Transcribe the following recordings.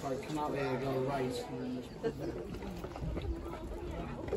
Sorry, come out there and go right.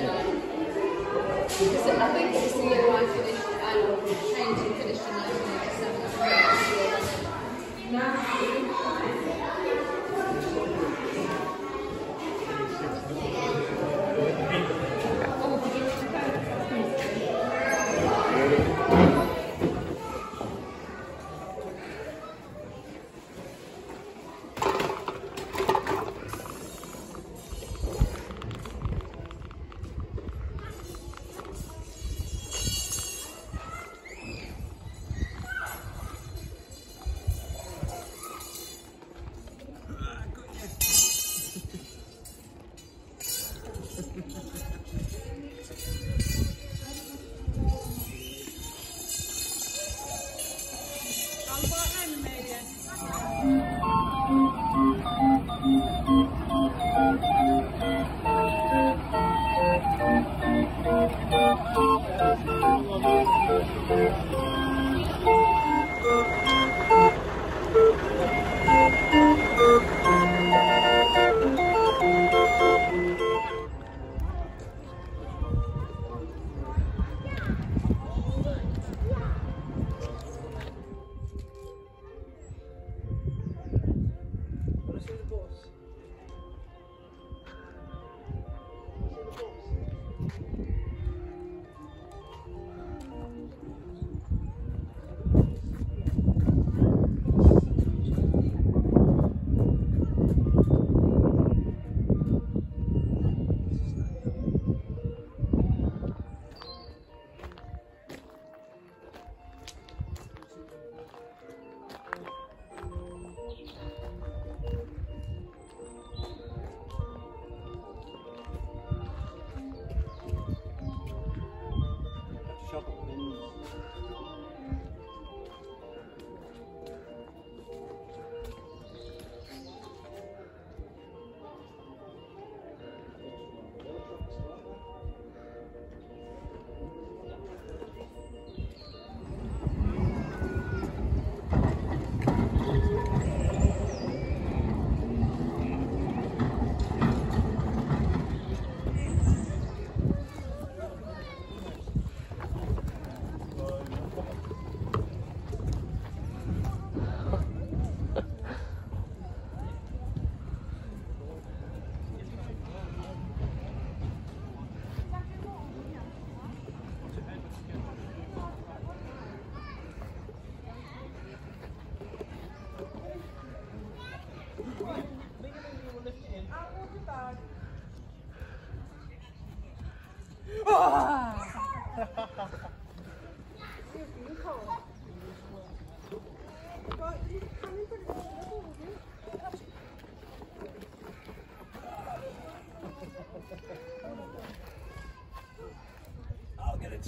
Because I think the year I finished, I and finished in 1987.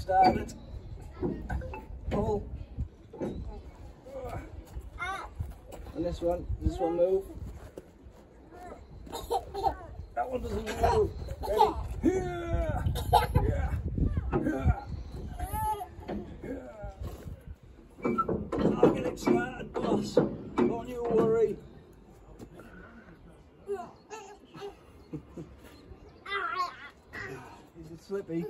Started. Pull. Oh. And this one, this one move? That one doesn't move. Ready? Yeah. Yeah. Yeah. I'll get it boss. Don't you worry. Is it slippy?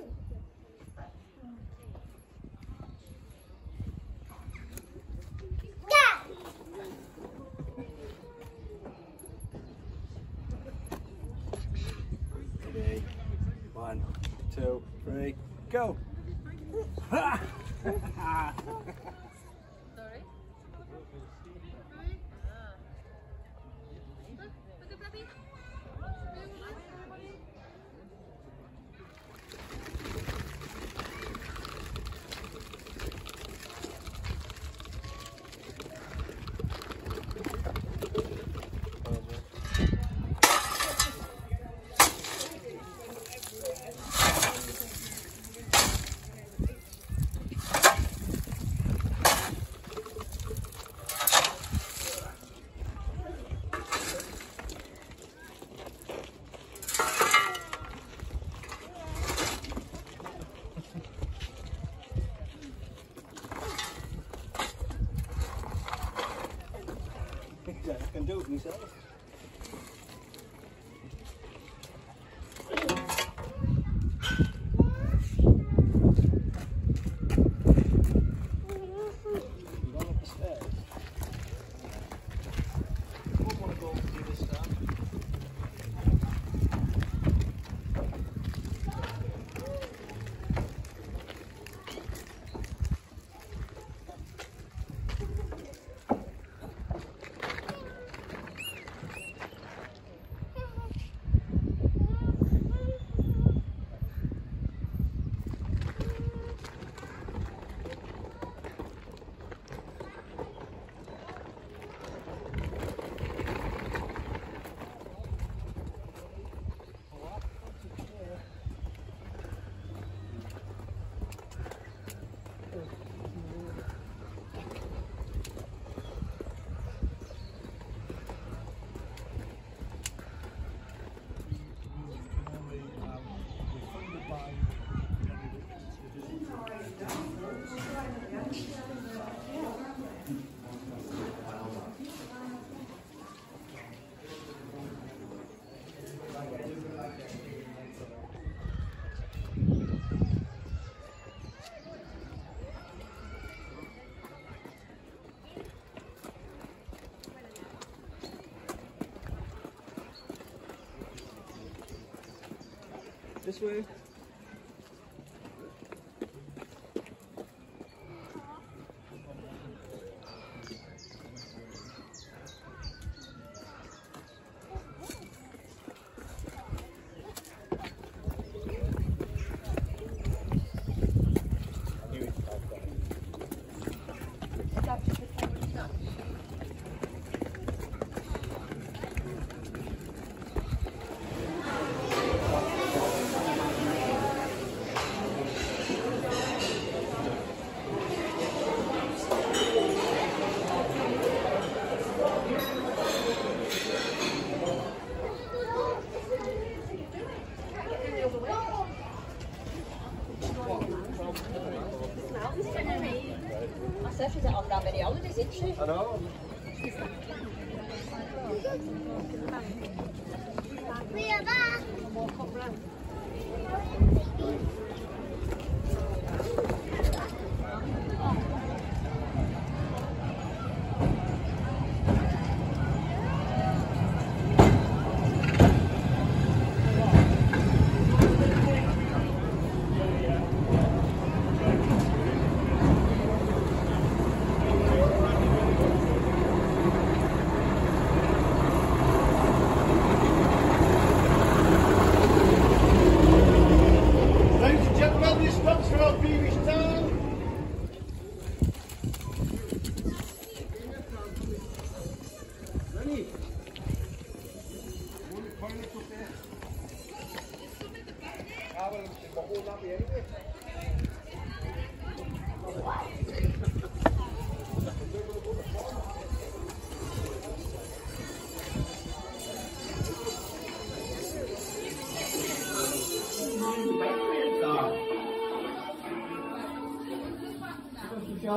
Way. Video holidays, isn't